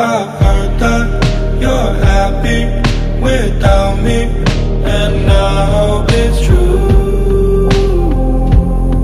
I heard that you're happy without me?